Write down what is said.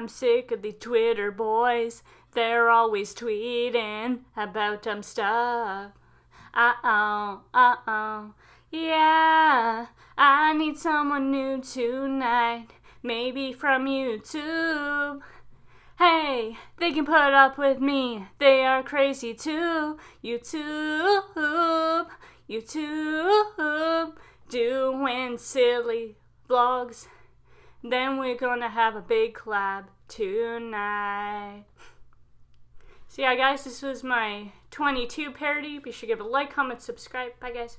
I'm sick of the Twitter boys. They're always tweeting about dumb stuff. Uh oh, uh oh. Yeah, I need someone new tonight. Maybe from YouTube. Hey, they can put up with me. They are crazy too. YouTube, YouTube, doing silly vlogs. Then we're gonna have a big collab tonight. So yeah, guys, this was my 22 parody. Be sure to give a like, comment, subscribe. Bye, guys.